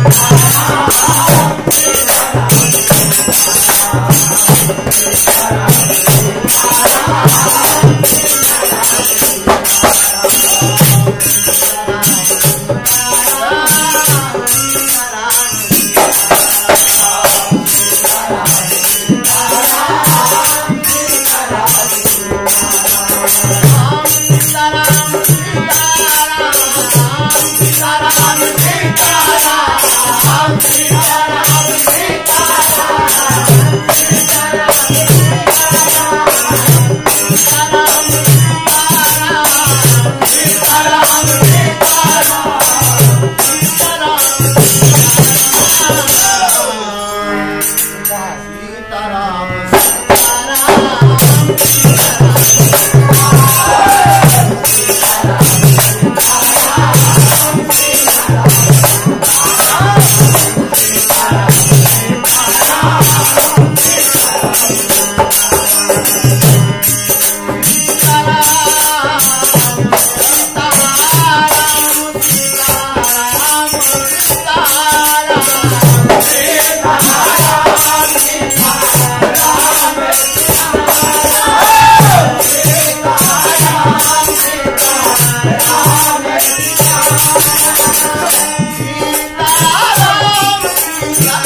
Thank.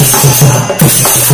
Escucha, escucha.